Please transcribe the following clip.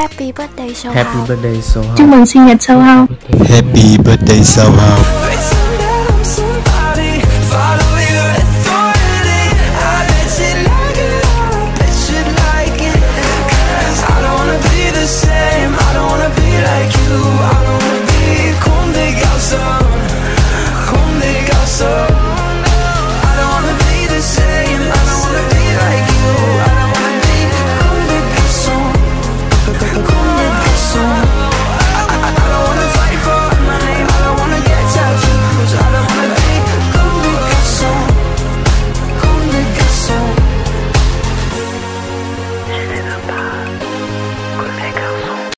Happy birthday Soul Happy House. birthday Soul Chúc mừng sinh nhật Soul House. Happy birthday Soul House. I don't wanna be like you Come call me